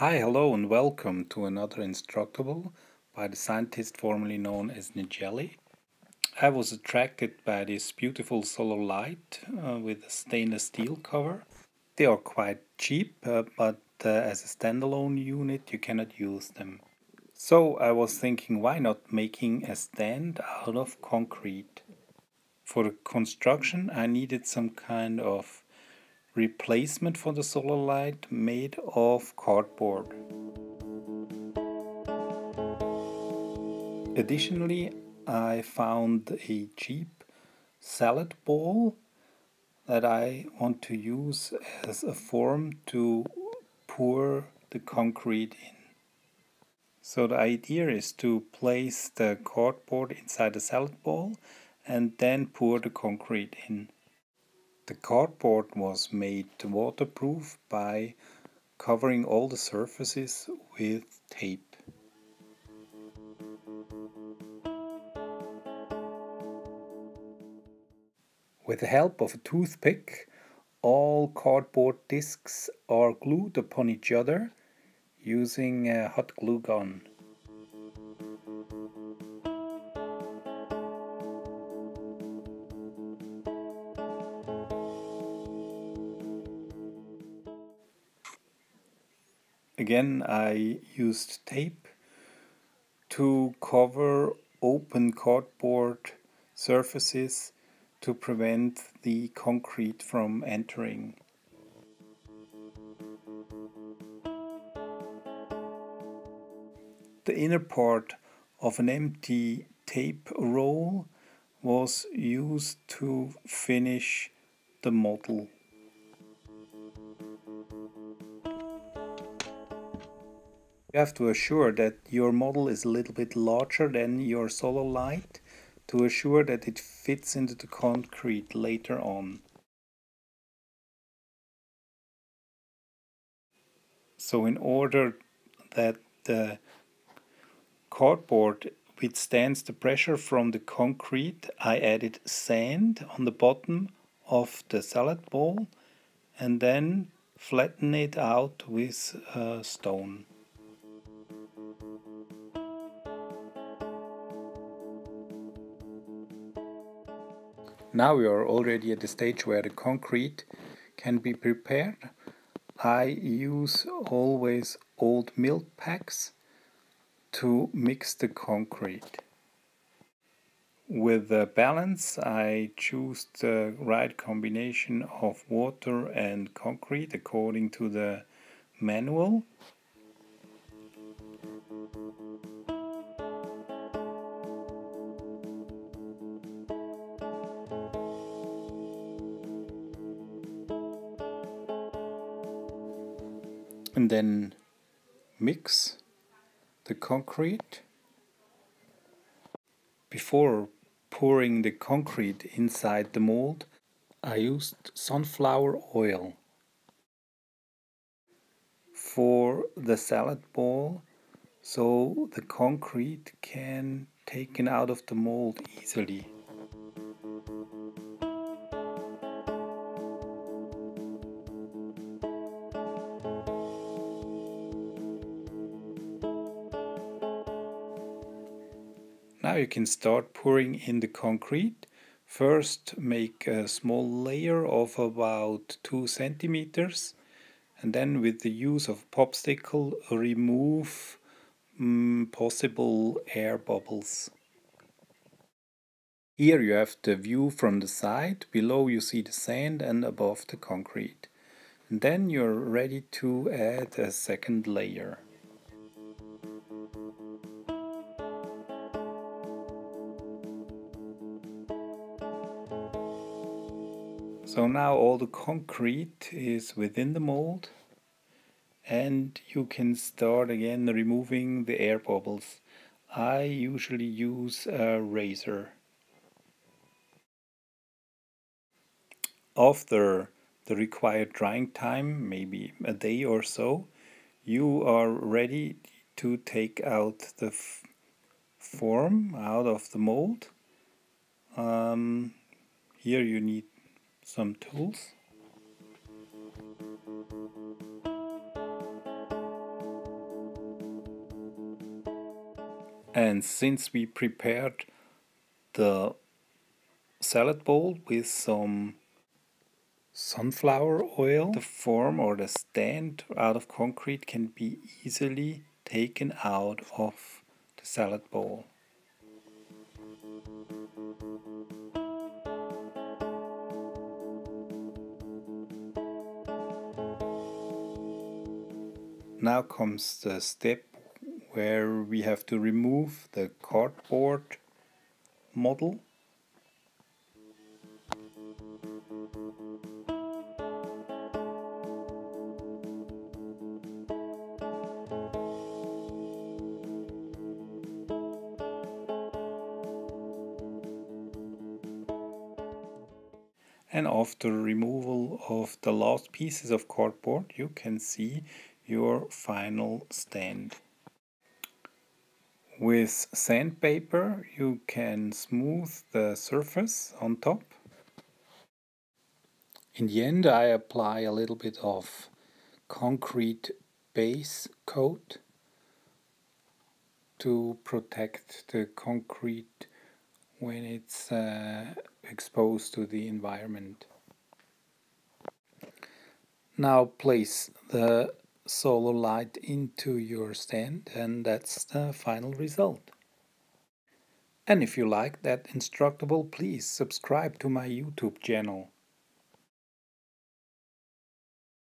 Hi, hello, and welcome to another Instructable by the scientist formerly known as Naegeli. I was attracted by this beautiful solar light uh, with a stainless steel cover. They are quite cheap, uh, but uh, as a standalone unit you cannot use them. So I was thinking why not making a stand out of concrete. For the construction I needed some kind of replacement for the solar light made of cardboard. Additionally, I found a cheap salad bowl that I want to use as a form to pour the concrete in. So the idea is to place the cardboard inside the salad bowl and then pour the concrete in. The cardboard was made waterproof by covering all the surfaces with tape. With the help of a toothpick, all cardboard discs are glued upon each other using a hot glue gun. Again, I used tape to cover open cardboard surfaces to prevent the concrete from entering. The inner part of an empty tape roll was used to finish the model. You have to assure that your model is a little bit larger than your solar light to assure that it fits into the concrete later on. So in order that the cardboard withstands the pressure from the concrete, I added sand on the bottom of the salad bowl and then flatten it out with a stone. Now we are already at the stage where the concrete can be prepared. I use always old milk packs to mix the concrete. With the balance I choose the right combination of water and concrete according to the manual and then mix the concrete. Before pouring the concrete inside the mold I used sunflower oil. For the salad bowl so the concrete can taken out of the mold easily Now you can start pouring in the concrete. First make a small layer of about 2 centimeters and then with the use of popsicle remove mm, possible air bubbles. Here you have the view from the side, below you see the sand and above the concrete. And then you're ready to add a second layer. So now all the concrete is within the mold and you can start again removing the air bubbles. I usually use a razor. After the required drying time, maybe a day or so, you are ready to take out the form out of the mold. Um, here you need some tools. And since we prepared the salad bowl with some sunflower oil, the form or the stand out of concrete can be easily taken out of the salad bowl. Now comes the step where we have to remove the cardboard model. And after removal of the last pieces of cardboard you can see your final stand. With sandpaper you can smooth the surface on top. In the end I apply a little bit of concrete base coat to protect the concrete when it's uh, exposed to the environment. Now place the solar light into your stand and that's the final result. And if you like that Instructable, please subscribe to my YouTube channel.